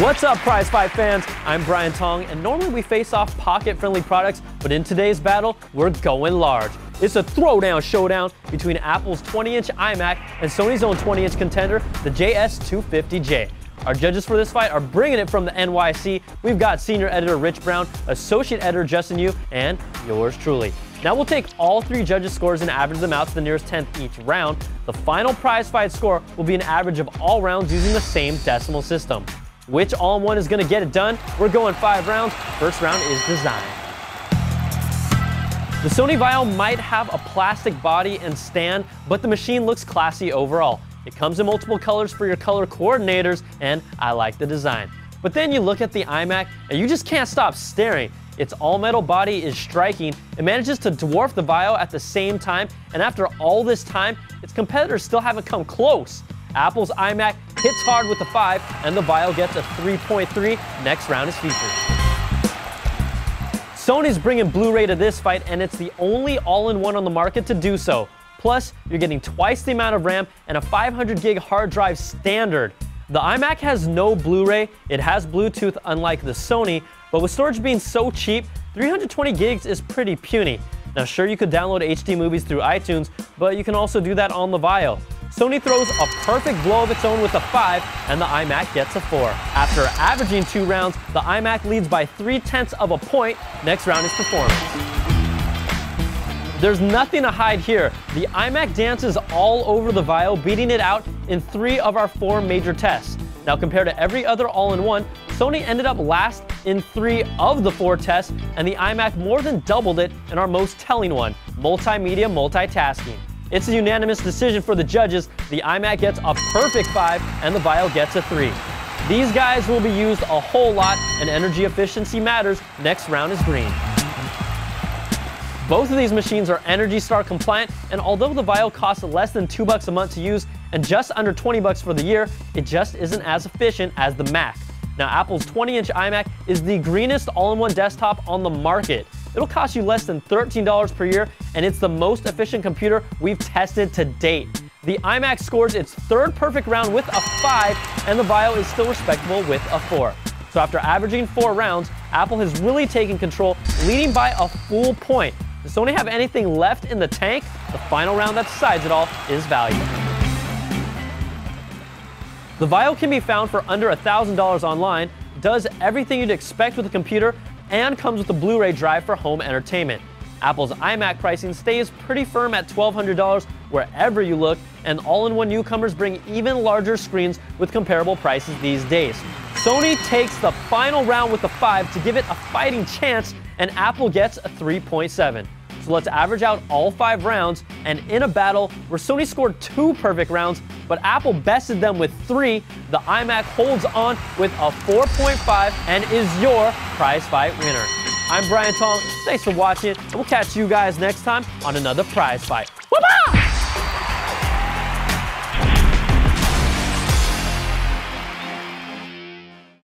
What's up, Prizefight fans? I'm Brian Tong, and normally we face off pocket-friendly products, but in today's battle, we're going large. It's a throwdown showdown between Apple's 20-inch iMac and Sony's own 20-inch contender, the JS250J. Our judges for this fight are bringing it from the NYC. We've got senior editor Rich Brown, associate editor Justin Yu, and yours truly. Now we'll take all three judges' scores and average them out to the nearest 10th each round. The final prize fight score will be an average of all rounds using the same decimal system. Which all-in-one is to get it done? We're going five rounds. First round is design. The Sony Vaio might have a plastic body and stand, but the machine looks classy overall. It comes in multiple colors for your color coordinators, and I like the design. But then you look at the iMac, and you just can't stop staring. Its all-metal body is striking. It manages to dwarf the Vaio at the same time, and after all this time, its competitors still haven't come close. Apple's iMac hits hard with the 5, and the Vaio gets a 3.3. Next round is featured. Sony's bringing Blu-ray to this fight, and it's the only all-in-one on the market to do so. Plus, you're getting twice the amount of RAM and a 500 gig hard drive standard. The iMac has no Blu-ray, it has Bluetooth unlike the Sony, but with storage being so cheap, 320 gigs is pretty puny. Now sure you could download HD movies through iTunes, but you can also do that on the Vaio. Sony throws a perfect blow of its own with a 5, and the iMac gets a 4. After averaging two rounds, the iMac leads by 3 tenths of a point. Next round is performance. There's nothing to hide here. The iMac dances all over the Vaio, beating it out in three of our four major tests. Now, compared to every other all-in-one, Sony ended up last in three of the four tests, and the iMac more than doubled it in our most telling one, multimedia multitasking. It's a unanimous decision for the judges. The iMac gets a perfect 5 and the Vaio gets a 3. These guys will be used a whole lot and energy efficiency matters. Next round is green. Both of these machines are Energy Star compliant, and although the Vaio costs less than 2 bucks a month to use and just under 20 bucks for the year, it just isn't as efficient as the Mac. Now, Apple's 20-inch iMac is the greenest all-in-one desktop on the market. It'll cost you less than $13 per year, and it's the most efficient computer we've tested to date. The iMac scores its third perfect round with a 5, and the Vaio is still respectable with a 4. So after averaging 4 rounds, Apple has really taken control, leading by a full point. Does Sony have anything left in the tank? The final round that decides it all is value. The Vaio can be found for under $1,000 online, does everything you'd expect with a computer, and comes with a Blu-ray drive for home entertainment. Apple's iMac pricing stays pretty firm at $1,200 wherever you look, and all-in-one newcomers bring even larger screens with comparable prices these days. Sony takes the final round with a 5 to give it a fighting chance, and Apple gets a 3.7. So let's average out all five rounds, and in a battle where Sony scored two perfect rounds, but Apple bested them with three, the iMac holds on with a 4.5 and is your prize fight winner. I'm Brian Tong. Thanks for watching, and we'll catch you guys next time on another prize fight.